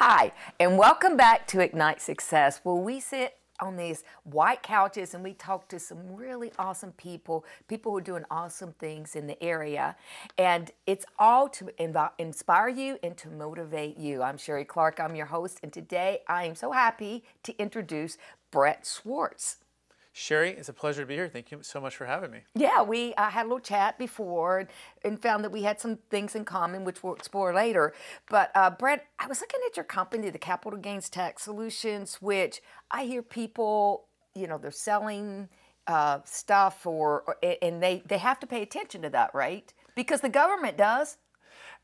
Hi, and welcome back to Ignite Success, where we sit on these white couches and we talk to some really awesome people, people who are doing awesome things in the area. And it's all to inspire you and to motivate you. I'm Sherrie Clark, I'm your host, and today I am so happy to introduce Brett Swarts. Sherrie, it's a pleasure to be here. Thank you so much for having me. Yeah, we uh, had a little chat before and, found that we had some things in common, which we'll explore later. But uh, Brett, I was looking at your company, the Capital Gains Tax Solutions, which I hear people, you know, they're selling uh, stuff or, or and they they have to pay attention to that, right? Because the government does.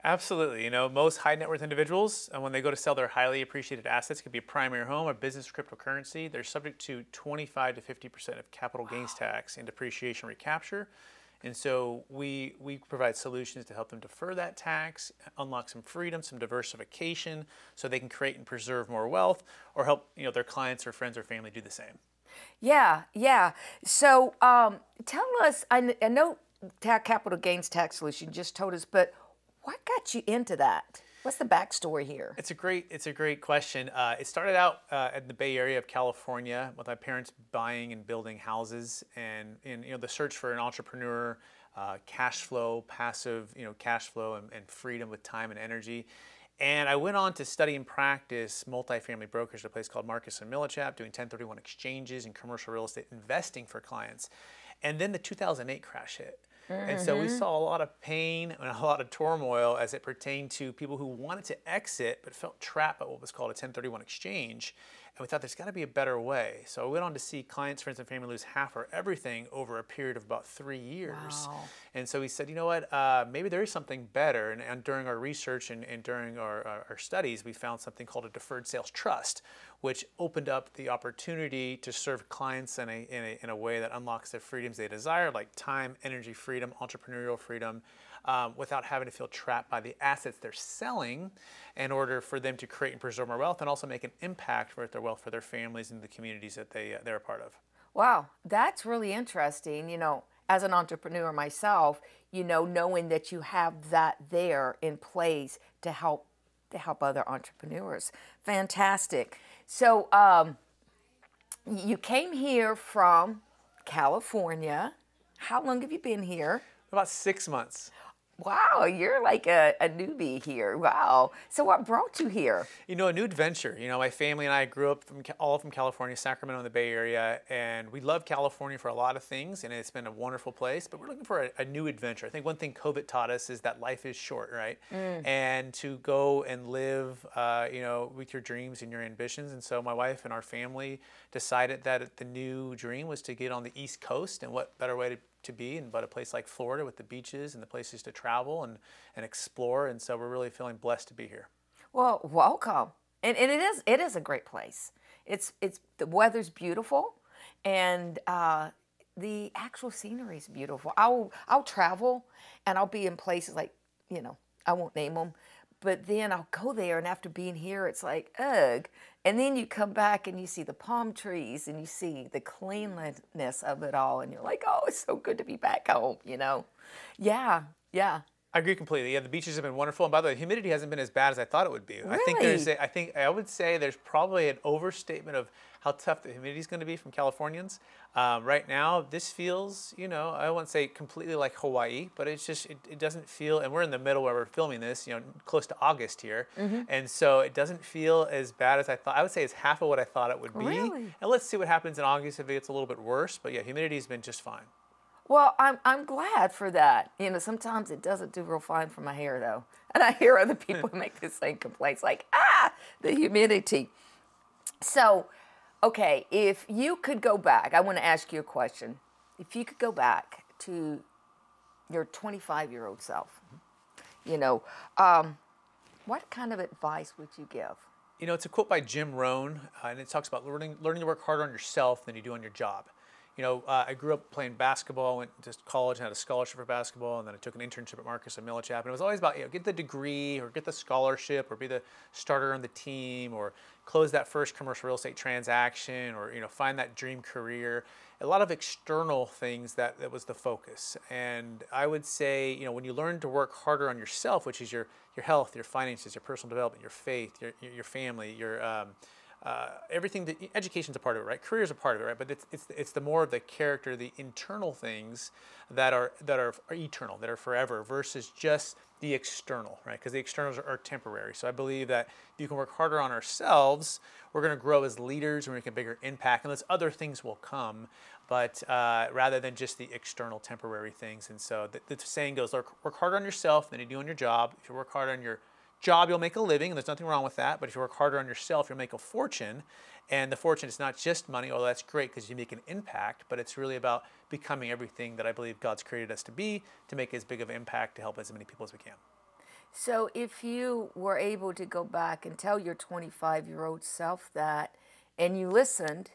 Absolutely. You know, most high net worth individuals, uh, when they go to sell their highly appreciated assets, could be a primary home or business cryptocurrency, they're subject to 25 to 50% of capital gains tax and depreciation recapture. And so we, we provide solutions to help them defer that tax, unlock some freedom, some diversification, so they can create and preserve more wealth, or help you know their clients or friends or family do the same. Yeah, yeah. So um, tell us, I, I know Capital Gains Tax Solution just told us, but what got you into that? What's the backstory here? It's a great, it's a great question. Uh, it started out uh, in the Bay Area of California with my parents buying and building houses, and, and you know the search for an entrepreneur, uh, cash flow, passive, you know, cash flow and, and, freedom with time and energy. And I went on to study and practice multifamily brokerage at a place called Marcus and Millichap, doing 1031 exchanges and commercial real estate investing for clients. And then the 2008 crash hit. Mm-hmm. And so we mm-hmm. saw a lot of pain and a lot of turmoil as it pertained to people who wanted to exit but felt trapped by what was called a 1031 exchange. And we thought there's got to be a better way. So I went on to see clients, friends, and family lose half or everything over a period of about three years. Wow. And so we said, you know what, uh, maybe there is something better. And, and during our research and, and during our, our, our studies, we found something called a deferred sales trust, which opened up the opportunity to serve clients in a, in a, in a way that unlocks the freedoms they desire, like time, energy freedom, entrepreneurial freedom, um, without having to feel trapped by the assets they're selling in order for them to create and preserve more wealth and also make an impact with their wealth for their families and the communities that they, uh, they're a part of. Wow, that's really interesting. You know, as an entrepreneur myself, you know, knowing that you have that there in place to help to help other entrepreneurs. Fantastic. So um, you came here from California. How long have you been here? About six months. Wow, you're like a, a, newbie here. Wow. So what brought you here? You know, a new adventure. You know, my family and I grew up from all from California, Sacramento in the Bay Area, and we love California for a lot of things, and it's been a wonderful place. But we're looking for a, a new adventure. I think one thing COVID taught us is that life is short, right? Mm. And to go and live, uh, you know, with your dreams and your ambitions. And so my wife and our family decided that the new dream was to get on the East Coast, and what better way to to be, and but a place like Florida with the beaches and the places to travel and, and explore. And so we're really feeling blessed to be here. Well, welcome. And, and it is it is a great place. It's it's the weather's beautiful, and uh, the actual scenery is beautiful. I'll I'll travel, and I'll be in places like you know I won't name them, but then I'll go there, and after being here, it's like, ugh. And then you come back and you see the palm trees and you see the cleanliness of it all, and you're like, oh, it's so good to be back home, you know? Yeah, yeah. I agree completely. Yeah, the beaches have been wonderful, and by the way, humidity hasn't been as bad as I thought it would be. Really? I think there's, a, I think I would say there's probably an overstatement of how tough the humidity is going to be from Californians. Um, right now, this feels, you know, I won't say completely like Hawaii, but it's just it, it, doesn't feel. And we're in the middle where we're filming this, you know, close to August here, mm-hmm. and so it doesn't feel as bad as I thought. I would say it's half of what I thought it would be. Really? And let's see what happens in August if it gets a little bit worse. But yeah, humidity has been just fine. Well, I'm, I'm glad for that. You know, sometimes it doesn't do real fine for my hair, though. And I hear other people make the same complaints, like, ah, the humidity. So, okay, if you could go back, I want to ask you a question. If you could go back to your 25 year old self, you know, um, what kind of advice would you give? You know, it's a quote by Jim Rohn, uh, and it talks about learning, learning to work harder on yourself than you do on your job you know, uh, I grew up playing basketball, went to college, and had a scholarship for basketball, and then I took an internship at Marcus and Millichap. And it was always about, you know, get the degree or get the scholarship or be the starter on the team or close that first commercial real estate transaction or, you know, find that dream career. a lot of external things that, that was the focus. And I would say, you know, when you learn to work harder on yourself, which is your, your health, your finances, your personal development, your faith, your, your family, your um, uh, everything that education's a part of it, right? Career's a part of it, right? But it's, it's, it's the more of the character, the internal things that are that are, are eternal, that are forever, versus just the external, right? Because the externals are, are, temporary. So I believe that if you can work harder on ourselves, we're going to grow as leaders and make a bigger impact, those other things will come. But uh, rather than just the external temporary things, and so the, the saying goes, work, work harder on yourself than you do on your job. If you work hard on your job, you'll make a living, and there's nothing wrong with that. But if you work harder on yourself, you'll make a fortune. And the fortune is not just money, although that's great because you make an impact, but it's really about becoming everything that I believe God's created us to be to make as big of an impact to help as many people as we can. So, if you were able to go back and tell your 25 year old self that, and you listened,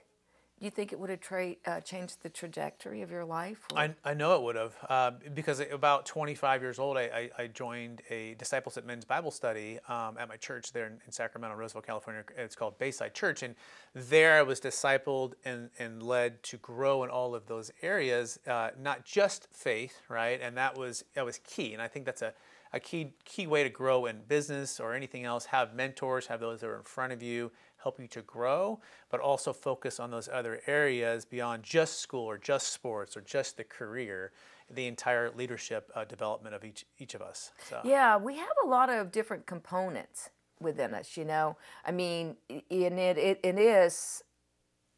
do you think it would have tra- uh, changed the trajectory of your life? I, I know it would have uh, because about 25 years old, I, I, I, joined a Discipleship Men's Bible Study um, at my church there in, in, Sacramento, Roseville, California. It's called Bayside Church. And there I was discipled and, and led to grow in all of those areas, uh, not just faith, right? And that was, that was key. And I think that's a, a key, key way to grow in business or anything else. Have mentors, have those that are in front of you help you to grow, but also focus on those other areas beyond just school or just sports or just the career, the entire leadership uh, development of each, each of us. So. Yeah, we have a lot of different components within us, you know. I mean, and it, it, it is,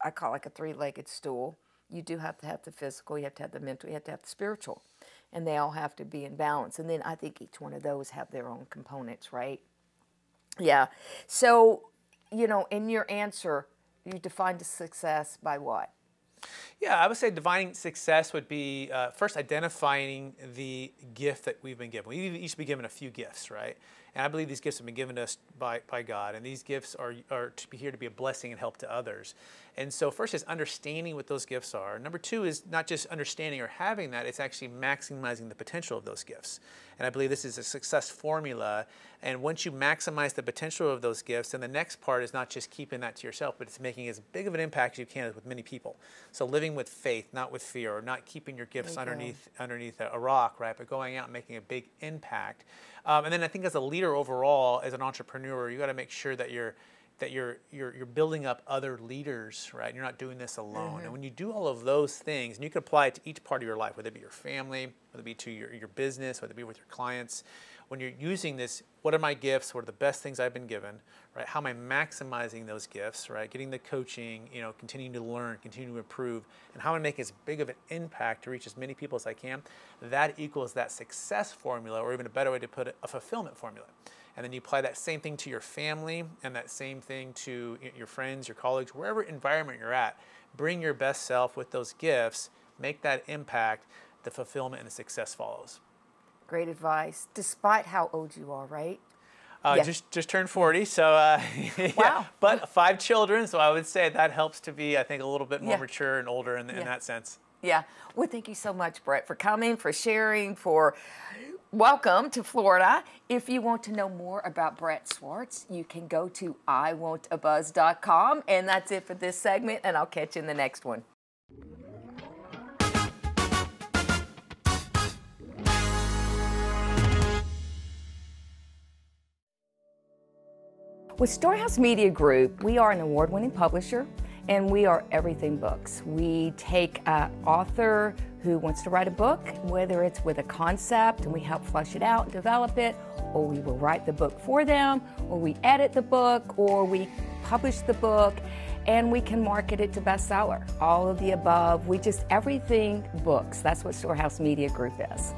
I call it like a three legged stool. You do have to have the physical, you have to have the mental, you have to have the spiritual, and they all have to be in balance. And then I think each one of those have their own components, right? Yeah. So you know, in your answer, you defined success by what? Yeah, I would say defining success would be uh, first identifying the gift that we've been given. We each be given a few gifts, right? And I believe these gifts have been given to us by, by God, and these gifts are, are to be here to be a blessing and help to others. And so, first is understanding what those gifts are. Number two is not just understanding or having that, it's actually maximizing the potential of those gifts. And I believe this is a success formula. And once you maximize the potential of those gifts, then the next part is not just keeping that to yourself, but it's making as big of an impact as you can with many people. So, living with faith, not with fear, or not keeping your gifts underneath, underneath a rock, right? But going out and making a big impact. Um, and then I think as a leader overall, as an entrepreneur, you got to make sure that you're that you're you're you're building up other leaders, right? You're not doing this alone. Mm-hmm. And when you do all of those things, and you can apply it to each part of your life, whether it be your family, whether it be to your, your business, whether it be with your clients, when you're using this, what are my gifts? What are the best things I've been given? Right? How am I maximizing those gifts? Right? Getting the coaching, you know, continuing to learn, continuing to improve, and how I make as big of an impact to reach as many people as I can? That equals that success formula, or even a better way to put it, a fulfillment formula. And then you apply that same thing to your family and that same thing to your friends, your colleagues, wherever environment you're at. Bring your best self with those gifts, make that impact, the fulfillment and the success follows. Great advice, despite how old you are, right? Uh, yeah. Just just turned 40, so uh, yeah. wow. But five children, so I would say that helps to be, I think, a little bit more yeah. mature and older in, in that sense. Yeah. Well, thank you so much, Brett, for coming, for sharing, for welcome to Florida. If you want to know more about Brett Swarts, you can go to iwantabuzz.com. And that's it for this segment, and I'll catch you in the next one. With Storehouse Media Group, we are an award winning publisher and we are everything books. We take an author who wants to write a book, whether it's with a concept and we help flush it out, develop it, or we will write the book for them, or we edit the book, or we publish the book, and we can market it to bestseller. All of the above. We just everything books. That's what Storehouse Media Group is.